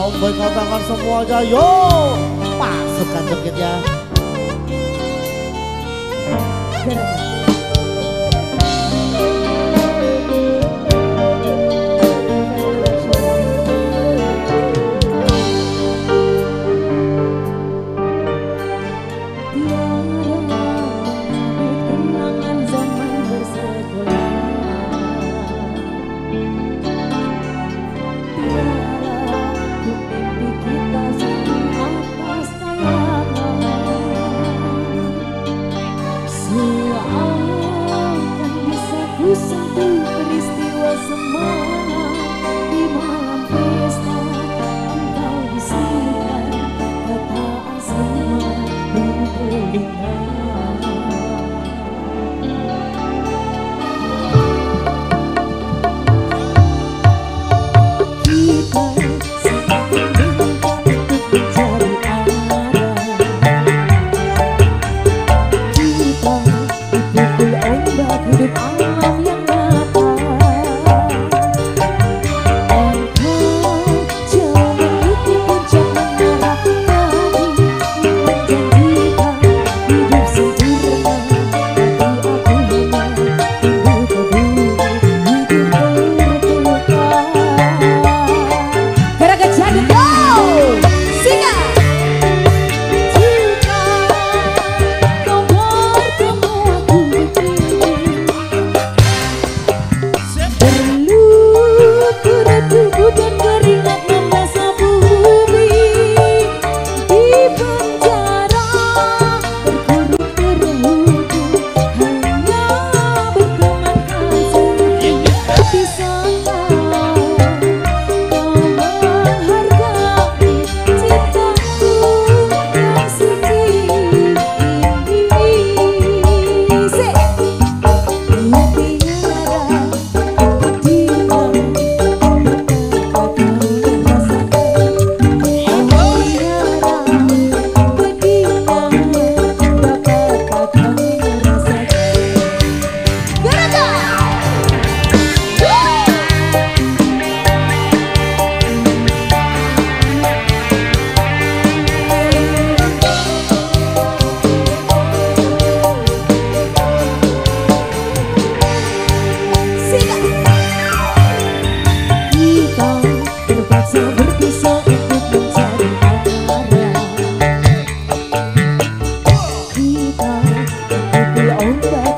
Lambaikan tangan semuanya, yo Pasukan jogetnya. Gara-gara. Oprah.